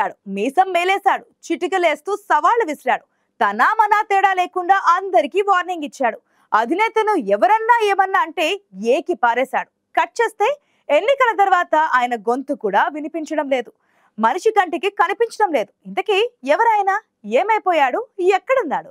కొట్టాడు మీసం మేలేశాడు. చిటికలేస్తూ సవాళ్ళు విసిరాడు. తనా మనా తేడా లేకుండా అందరికీ వార్నింగ్ ఇచ్చాడు. అధినేతను ఎవరన్నా ఏమన్నా అంటే ఏకి పారేశాడు. కట్ చేస్తే ఎన్నికల తర్వాత ఆయన గొంతు కూడా వినిపించడం లేదు. మనిషి కంటికి కనిపించడం లేదు. ఇంతకీ ఎవరైనా ఏమైపోయాడు? ఎక్కడున్నాడు?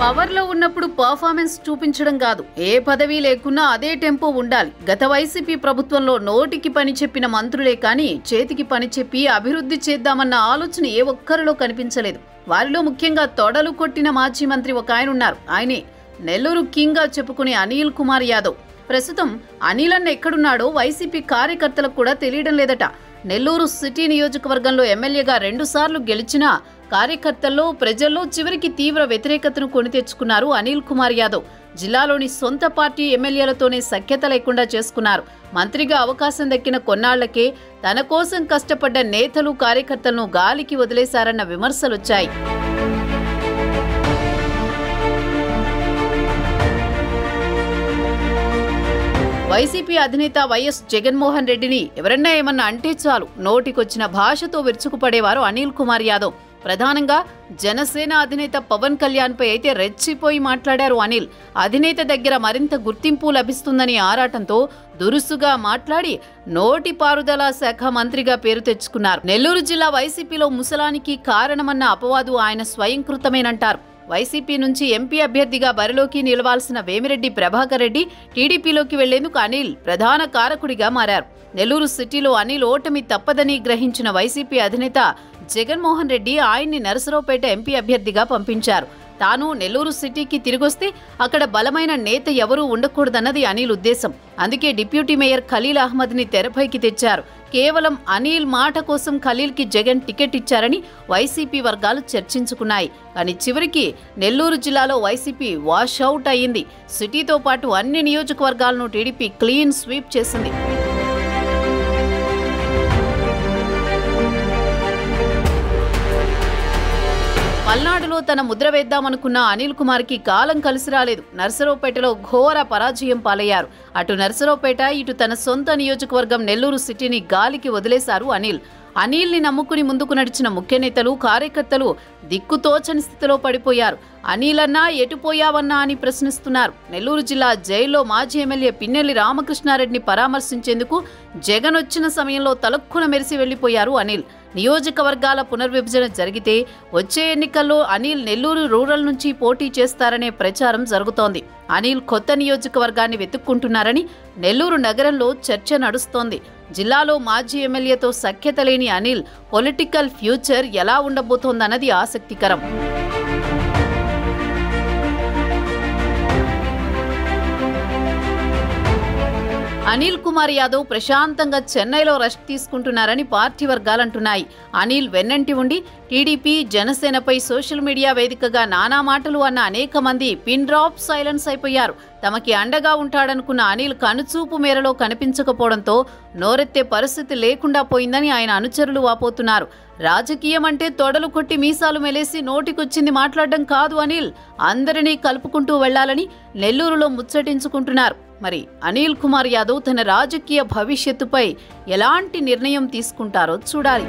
పవర్లో ఉన్నప్పుడు పర్ఫార్మెన్స్ చూపించడం కాదు. ఏ పదవి లేకున్నా అదే టెంపో ఉండాలి. గత వైసీపీ ప్రభుత్వంలో నోటికి పని చెప్పిన మంత్రులే కానీ చేతికి పని చెప్పి అభివృద్ధి చేద్దామన్న ఆలోచన ఏ ఒక్కరిలో కనిపించలేదు. వారిలో ముఖ్యంగా తొడలు కొట్టిన మాజీ మంత్రి ఒక ఆయన ఉన్నారు. ఆయనే నెల్లూరు కింగ్గా చెప్పుకునే అనిల్ కుమార్ యాదవ్. ప్రస్తుతం అనిల్ అన్న ఎక్కడున్నాడో వైసీపీ కార్యకర్తలకు కూడా తెలియడం లేదట. నెల్లూరు సిటీ నియోజకవర్గంలో ఎమ్మెల్యేగా రెండుసార్లు గెలిచిన కార్యకర్తల్లో ప్రజల్లో చివరికి తీవ్ర వ్యతిరేకతను కొని తెచ్చుకున్నారు అనిల్ కుమార్ యాదవ్. జిల్లాలోని సొంత పార్టీ ఎమ్మెల్యేలతోనే సఖ్యత లేకుండా చేసుకున్నారు. మంత్రిగా అవకాశం దక్కిన కొన్నాళ్ళకే తన కోసం కష్టపడ్డ నేతలు కార్యకర్తలను గాలికి వదిలేశారన్న విమర్శలొచ్చాయి. వైసీపీ అధినేత వైఎస్ జగన్మోహన్ రెడ్డిని ఎవరన్నా ఏమన్నా అంటే చాలు. నోటికొచ్చిన భాషతో విరుచుకుపడేవారు అనిల్ కుమార్ యాదవ్. ప్రధానంగా జనసేన అధినేత పవన్ కళ్యాణ్పై అయితే రెచ్చిపోయి మాట్లాడారు అనిల్. అధినేత దగ్గర మరింత గుర్తింపు లభిస్తుందని ఆరాటంతో దురుసుగా మాట్లాడి నోటి పారుదల శాఖ మంత్రిగా పేరు తెచ్చుకున్నారు. నెల్లూరు జిల్లా వైసీపీలో ముసలానికి కారణమన్న అపవాదు ఆయన స్వయంకృతమేనంటారు. వైసీపీ నుంచి ఎంపీ అభ్యర్థిగా బరిలోకి నిలవాల్సిన వేమిరెడ్డి ప్రభాకర్ రెడ్డి టీడీపీలోకి వెళ్ళేందుకు అనిల్ ప్రధాన కారకుడిగా మారారు. నెల్లూరు సిటీలో అనిల్ ఓటమి తప్పదని గ్రహించిన వైసీపీ అధినేత జగన్మోహన్ రెడ్డి ఆయన్ని నరసరావుపేట ఎంపీ అభ్యర్థిగా పంపించారు. తాను నెల్లూరు సిటీకి తిరిగొస్తే అక్కడ బలమైన నేత ఎవరూ ఉండకూడదన్నది అనిల్ ఉద్దేశం. అందుకే డిప్యూటీ మేయర్ ఖలీల్ అహ్మద్ని తెరపైకి తెచ్చారు. కేవలం అనిల్ మాట కోసం ఖలీల్కి జగన్ టికెట్ ఇచ్చారని వైసీపీ వర్గాలు చర్చించుకున్నాయి. కానీ చివరికి నెల్లూరు జిల్లాలో వైసీపీ వాష్ అవుట్ అయ్యింది. సిటీతో పాటు అన్ని నియోజకవర్గాలను టీడీపీ క్లీన్ స్వీప్ చేసింది. పల్నాడులో తన ముద్ర వేద్దామనుకున్న అనిల్ కుమార్కి కాలం కలిసి రాలేదు. నర్సరావుపేటలో ఘోర పరాజయం పాలయ్యారు. అటు నర్సరావుపేట ఇటు తన సొంత నియోజకవర్గం నెల్లూరు సిటీని గాలికి వదిలేశారు అనిల్. అనిల్ని నమ్ముకుని ముందుకు నడిచిన ముఖ్య నేతలు కార్యకర్తలు దిక్కుతోచని స్థితిలో పడిపోయారు. అనిలన్నా ఎటుపోయావన్నా అని ప్రశ్నిస్తున్నారు. నెల్లూరు జిల్లా జైల్లో మాజీ ఎమ్మెల్యే పిన్నెల్లి రామకృష్ణారెడ్డిని పరామర్శించేందుకు జగన్ వచ్చిన సమయంలో తలక్కున మెరిసి వెళ్ళిపోయారు అనిల్. నియోజకవర్గాల పునర్విభజన జరిగితే వచ్చే ఎన్నికల్లో అనిల్ నెల్లూరు రూరల్ నుంచి పోటీ చేస్తారనే ప్రచారం జరుగుతోంది. అనిల్ కొత్త నియోజకవర్గాన్ని వెతుక్కుంటున్నారని నెల్లూరు నగరంలో చర్చ నడుస్తోంది. జిల్లాలో మాజీ ఎమ్మెల్యేతో సఖ్యత లేని అనిల్ పొలిటికల్ ఫ్యూచర్ ఎలా ఉండబోతోందన్నది ఆసక్తికరం. అనిల్ కుమార్ యాదవ్ ప్రశాంతంగా చెన్నైలో రెస్ట్ తీసుకుంటున్నారని పార్టీ వర్గాలంటున్నాయి అనిల్ వెన్నంటి ఉండి టీడీపీ జనసేనపై సోషల్ మీడియా వేదికగా నానా మాటలు అన్న అనేక మంది పిన్ డ్రాప్ సైలెన్స్ అయిపోయారు. తమకి అండగా ఉంటాడనుకున్న అనిల్ కనుచూపు మేరలో కనిపించకపోవడంతో నోరెత్తే పరిస్థితి లేకుండా పోయిందని ఆయన అనుచరులు వాపోతున్నారు. రాజకీయం అంటే తొడలు కొట్టి మీసాలు మెలేసి నోటికొచ్చింది మాట్లాడడం కాదు అనిల్. అందరినీ కలుపుకుంటూ వెళ్ళాలని నెల్లూరులో ముచ్చటించుకుంటున్నారు. మరి అనిల్ కుమార్ యాదవ్ తన రాజకీయ భవిష్యత్తుపై ఎలాంటి నిర్ణయం తీసుకుంటారో చూడాలి.